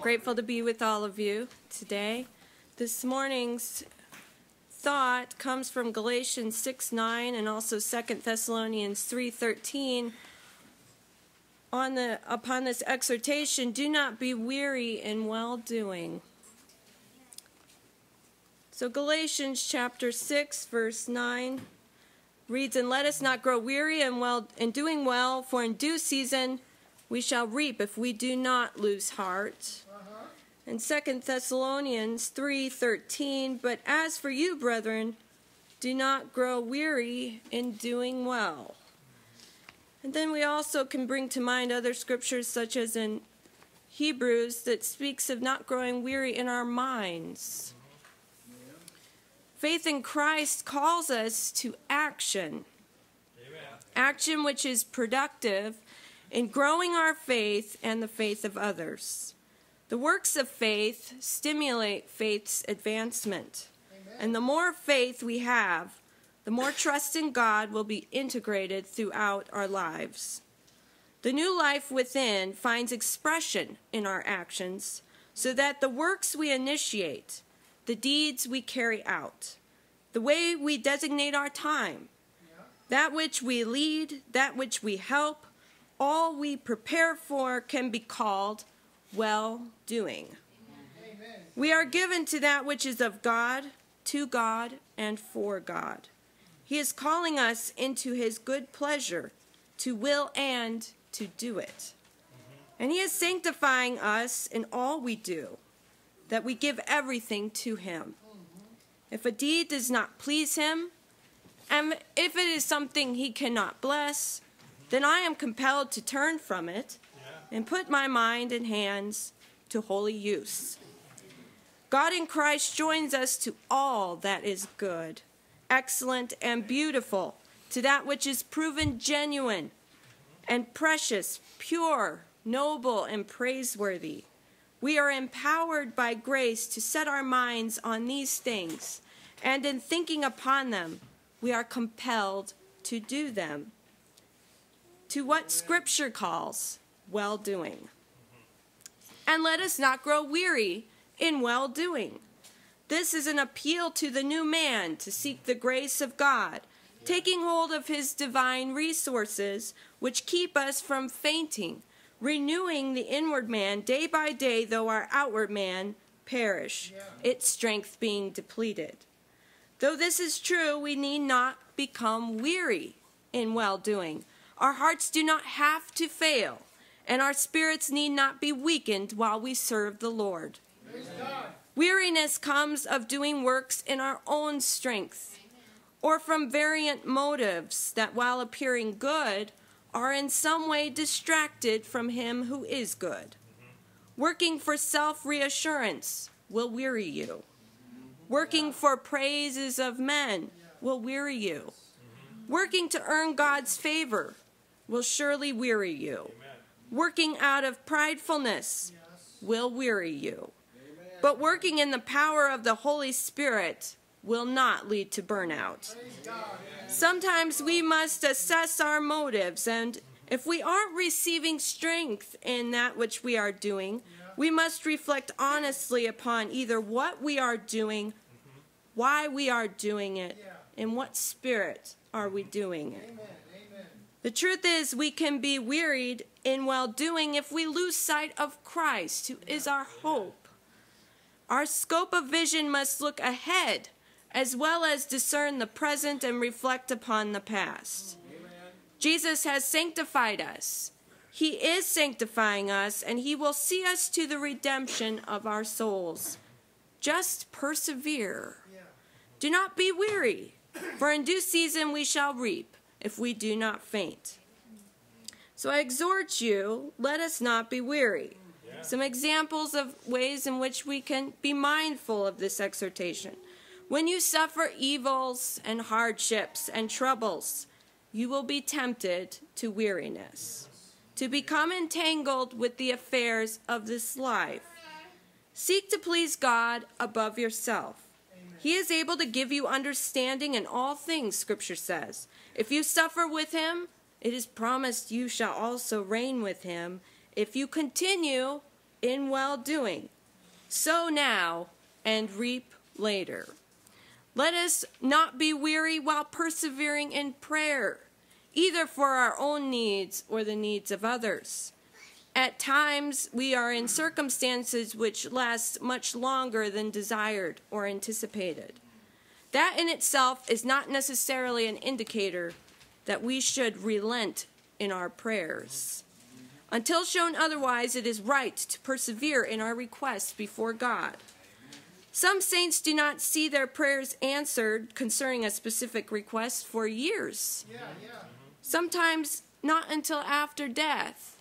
Grateful to be with all of you today. This morning's thought comes from Galatians 6 9 and also 2 Thessalonians 3 13. On the, upon this exhortation, do not be weary in well doing. So, Galatians chapter 6, verse 9 reads, And let us not grow weary in, well, in doing well, for in due season we shall reap if we do not lose heart. And Second Thessalonians 3:13, but as for you, brethren, do not grow weary in doing well. And then we also can bring to mind other scriptures such as in Hebrews that speaks of not growing weary in our minds. Faith in Christ calls us to action. Amen. Action which is productive in growing our faith and the faith of others. The works of faith stimulate faith's advancement. Amen. And the more faith we have, the more trust in God will be integrated throughout our lives. The new life within finds expression in our actions so that the works we initiate, the deeds we carry out, the way we designate our time, that which we lead, that which we help, all we prepare for can be called well doing. We are given to that which is of God, to God, and for God. He is calling us into his good pleasure to will and to do it. And he is sanctifying us in all we do, that we give everything to him. If a deed does not please him, and if it is something he cannot bless, then I am compelled to turn from it and put my mind and hands to holy use. God in Christ joins us to all that is good, excellent, and beautiful, to that which is proven genuine and precious, pure, noble, and praiseworthy. We are empowered by grace to set our minds on these things, and in thinking upon them, we are compelled to do them to what Scripture calls well doing. And let us not grow weary in well doing. This is an appeal to the new man to seek the grace of God, taking hold of his divine resources, which keep us from fainting, renewing the inward man day by day, though our outward man perish, its strength being depleted. Though this is true, we need not become weary in well doing. Our hearts do not have to fail, and our spirits need not be weakened while we serve the Lord. Weariness comes of doing works in our own strength, or from variant motives that, while appearing good, are in some way distracted from Him who is good. Working for self reassurance will weary you. Working for praises of men will weary you. Working to earn God's favor will surely weary you. Amen. Working out of pridefulness yes. will weary you. Amen. But working in the power of the Holy Spirit will not lead to burnout. Sometimes we must assess our motives, and if we aren't receiving strength in that which we are doing, we must reflect honestly upon either what we are doing, why we are doing it, and what spirit are we doing it. The truth is, we can be wearied in well doing if we lose sight of Christ, who is our hope. Our scope of vision must look ahead as well as discern the present and reflect upon the past. Amen. Jesus has sanctified us. He is sanctifying us, and He will see us to the redemption of our souls. Just persevere. Yeah. Do not be weary, for in due season we shall reap if we do not faint. So I exhort you, let us not be weary. Yeah. Some examples of ways in which we can be mindful of this exhortation. When you suffer evils and hardships and troubles, you will be tempted to weariness, to become entangled with the affairs of this life. Seek to please God above yourself. He is able to give you understanding in all things, Scripture says. If you suffer with him, it is promised you shall also reign with him. If you continue, in well doing. Sow now and reap later. Let us not be weary while persevering in prayer, either for our own needs or the needs of others. At times, we are in circumstances which last much longer than desired or anticipated. That in itself is not necessarily an indicator that we should relent in our prayers. Until shown otherwise, it is right to persevere in our requests before God. Some saints do not see their prayers answered concerning a specific request for years. Yeah, yeah. Sometimes not until after death.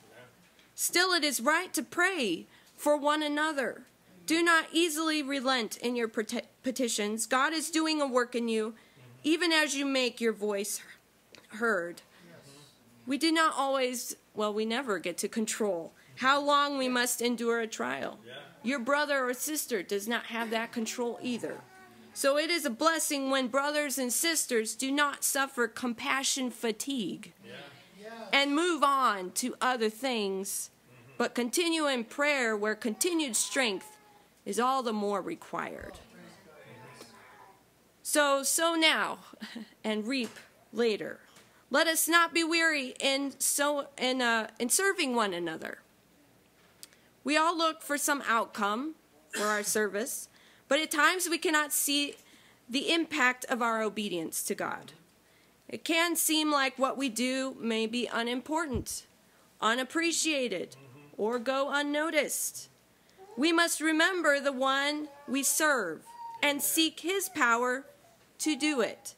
Still, it is right to pray for one another. Do not easily relent in your petitions. God is doing a work in you, even as you make your voice heard. We do not always, well, we never get to control how long we must endure a trial. Your brother or sister does not have that control either. So it is a blessing when brothers and sisters do not suffer compassion fatigue and move on to other things, but continue in prayer where continued strength is all the more required. So, sow now and reap later. Let us not be weary in so in uh, in serving one another. We all look for some outcome for our service, but at times we cannot see the impact of our obedience to God. It can seem like what we do may be unimportant, unappreciated, or go unnoticed. We must remember the one we serve and seek his power to do it.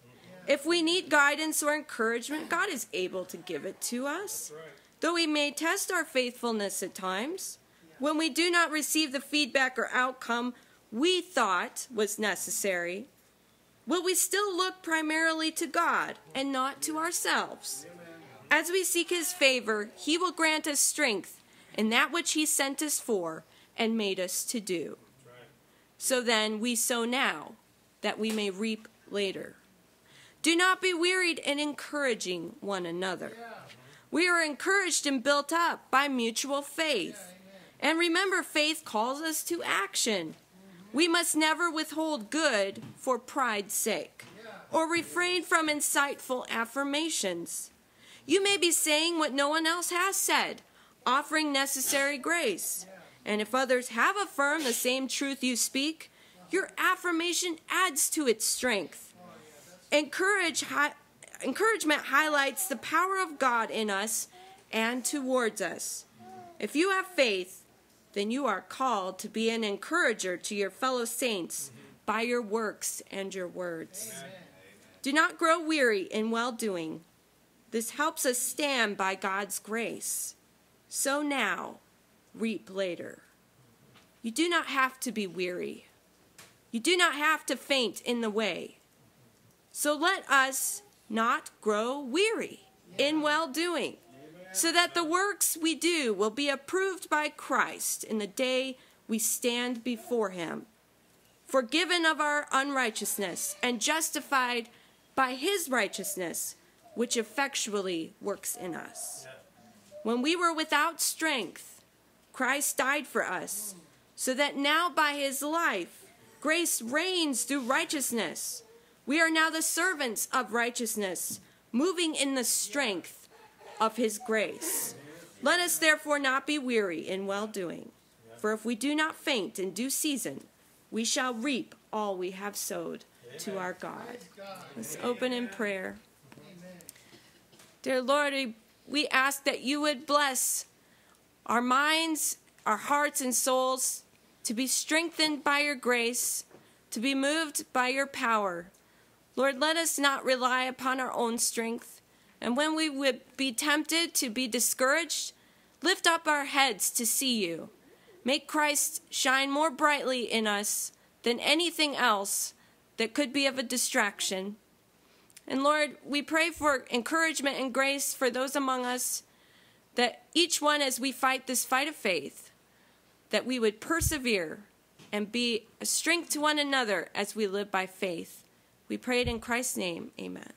If we need guidance or encouragement, God is able to give it to us. Though He may test our faithfulness at times, when we do not receive the feedback or outcome we thought was necessary, will we still look primarily to God and not to ourselves? As we seek His favor, He will grant us strength in that which He sent us for and made us to do. So then we sow now that we may reap later. Do not be wearied in encouraging one another. We are encouraged and built up by mutual faith. And remember, faith calls us to action. We must never withhold good for pride's sake or refrain from insightful affirmations. You may be saying what no one else has said, offering necessary grace. And if others have affirmed the same truth you speak, your affirmation adds to its strength. Encourage, hi, encouragement highlights the power of God in us and towards us. If you have faith, then you are called to be an encourager to your fellow saints by your works and your words. Amen. Do not grow weary in well doing. This helps us stand by God's grace. So now, reap later. You do not have to be weary. You do not have to faint in the way. So let us not grow weary in well doing, so that the works we do will be approved by Christ in the day we stand before him, forgiven of our unrighteousness and justified by his righteousness, which effectually works in us. When we were without strength, Christ died for us, so that now by his life, grace reigns through righteousness. We are now the servants of righteousness, moving in the strength of his grace. Let us therefore not be weary in well doing, for if we do not faint in due season, we shall reap all we have sowed to our God. Let's open in prayer. Dear Lord, we ask that you would bless our minds, our hearts, and souls to be strengthened by your grace, to be moved by your power Lord, let us not rely upon our own strength. And when we would be tempted to be discouraged, lift up our heads to see you. Make Christ shine more brightly in us than anything else that could be of a distraction. And Lord, we pray for encouragement and grace for those among us that each one, as we fight this fight of faith, that we would persevere and be a strength to one another as we live by faith. We pray it in Christ's name. Amen.